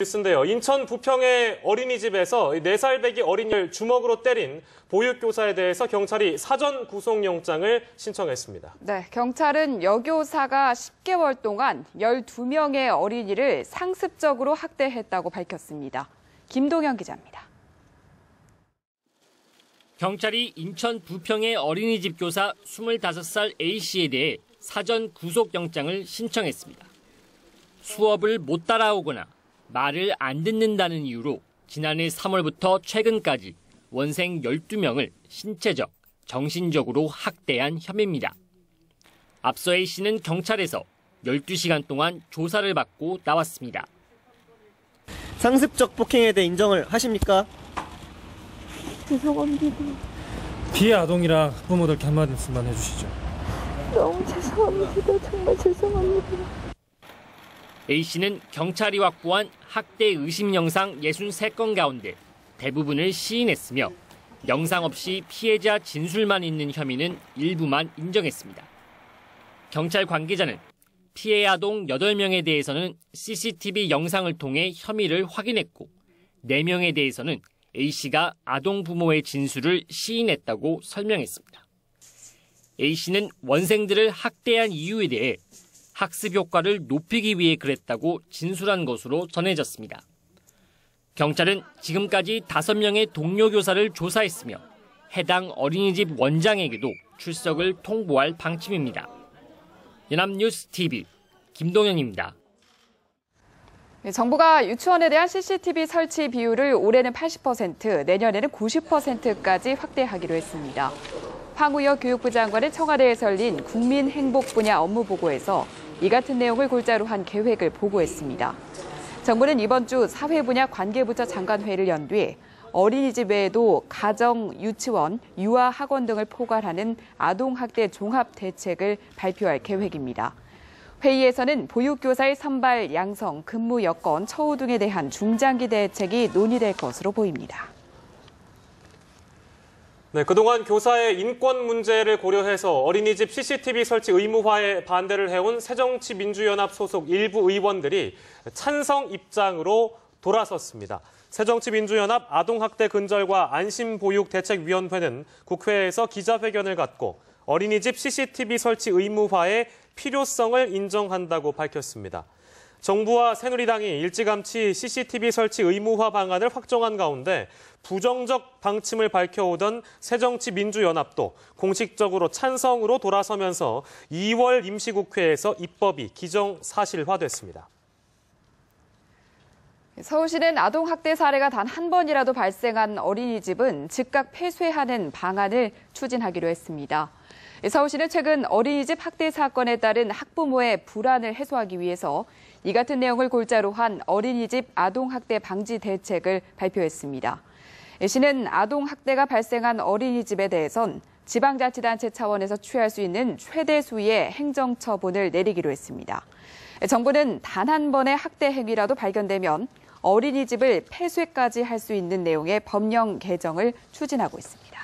뉴스인데요. 인천 부평의 어린이집에서 4살 배기 어린이를 주먹으로 때린 보육교사에 대해서 경찰이 사전 구속영장을 신청했습니다. 네, 경찰은 여교사가 10개월 동안 12명의 어린이를 상습적으로 학대했다고 밝혔습니다. 김동현 기자입니다. 경찰이 인천 부평의 어린이집 교사 25살 A씨에 대해 사전 구속영장을 신청했습니다. 수업을 못 따라오거나 말을 안 듣는다는 이유로 지난해 3월부터 최근까지 원생 12명을 신체적, 정신적으로 학대한 혐의입니다. 앞서 A씨는 경찰에서 12시간 동안 조사를 받고 나왔습니다. 상습적 폭행에 대해 인정을 하십니까? 죄송합니다. 피해 아동이랑 학부모들께 한마디 말씀만 해주시죠. 너무 죄송합니다. 정말 죄송합니다. A씨는 경찰이 확보한 학대 의심 영상 63건 가운데 대부분을 시인했으며 영상 없이 피해자 진술만 있는 혐의는 일부만 인정했습니다. 경찰 관계자는 피해 아동 8명에 대해서는 CCTV 영상을 통해 혐의를 확인했고 4명에 대해서는 A씨가 아동 부모의 진술을 시인했다고 설명했습니다. A씨는 원생들을 학대한 이유에 대해 학습 효과를 높이기 위해 그랬다고 진술한 것으로 전해졌습니다. 경찰은 지금까지 5명의 동료 교사를 조사했으며 해당 어린이집 원장에게도 출석을 통보할 방침입니다. 연합뉴스 TV 김동현입니다. 네, 정부가 유치원에 대한 CCTV 설치 비율을 올해는 80%, 내년에는 90%까지 확대하기로 했습니다. 황우여 교육부 장관은 청와대에 설린 국민 행복 분야 업무 보고에서 이 같은 내용을 골자로 한 계획을 보고했습니다. 정부는 이번 주 사회 분야 관계부처 장관회의를 연 뒤 어린이집 외에도 가정, 유치원, 유아 학원 등을 포괄하는 아동학대 종합 대책을 발표할 계획입니다. 회의에서는 보육교사의 선발, 양성, 근무 여건, 처우 등에 대한 중장기 대책이 논의될 것으로 보입니다. 네, 그동안 교사의 인권 문제를 고려해서 어린이집 CCTV 설치 의무화에 반대를 해온 새정치민주연합 소속 일부 의원들이 찬성 입장으로 돌아섰습니다. 새정치민주연합 아동학대 근절과 안심보육대책위원회는 국회에서 기자회견을 갖고 어린이집 CCTV 설치 의무화의 필요성을 인정한다고 밝혔습니다. 정부와 새누리당이 일찌감치 CCTV 설치 의무화 방안을 확정한 가운데 부정적 방침을 밝혀오던 새정치민주연합도 공식적으로 찬성으로 돌아서면서 2월 임시국회에서 입법이 기정 사실화됐습니다. 서울시는 아동학대 사례가 단 한 번이라도 발생한 어린이집은 즉각 폐쇄하는 방안을 추진하기로 했습니다. 서울시는 최근 어린이집 학대 사건에 따른 학부모의 불안을 해소하기 위해서 이 같은 내용을 골자로 한 어린이집 아동학대 방지 대책을 발표했습니다. 시는 아동학대가 발생한 어린이집에 대해선 지방자치단체 차원에서 취할 수 있는 최대 수의 행정처분을 내리기로 했습니다. 정부는 단 한 번의 학대 행위라도 발견되면 어린이집을 폐쇄까지 할 수 있는 내용의 법령 개정을 추진하고 있습니다.